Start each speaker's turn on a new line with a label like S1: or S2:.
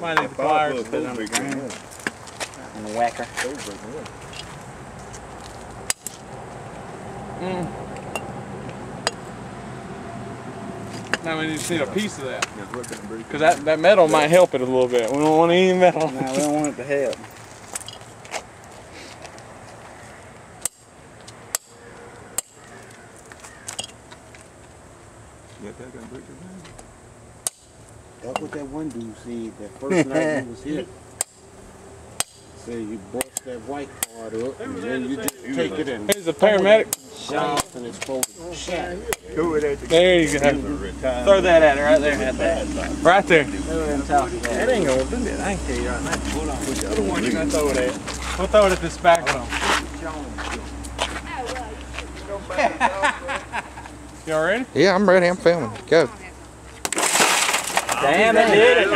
S1: Might need the pliers to put it on the ground.
S2: And the whacker. Mm.
S1: Now we need to see a piece of that. Because that, that metal might help it a little bit. We don't want any metal.
S2: No, we don't want it to help.
S3: That's what that one dude said, that first night he was here. Said you bust that white part up, and then you just take it and
S1: Here's a paramedic.
S3: south and it's supposed to shine.
S1: There you go.
S2: Throw that at her right there. At that.
S1: Right there.
S2: Throw it on that.
S1: That ain't gonna do that. I can tell you right now. Hold on. Which other one you gonna throw it at? We'll throw it at this back one. Y'all ready?
S4: Yeah, I'm ready. I'm filming. Go.
S2: Damn né, it.